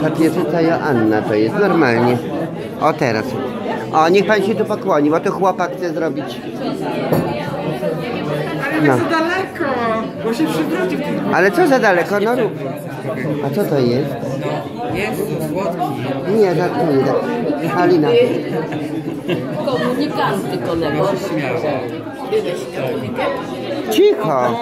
Papieżyca Joanna to jest normalnie. O teraz. O, niech pan się tu pokłoni, bo to chłopak chce zrobić. Ale No. za daleko, bo się przywrócił. Ale co za daleko, no rób. A co to jest? Jest to słodki. Nie, żartuję. tak. Halina. Komunikanty kolego. Śmiało. Cicho.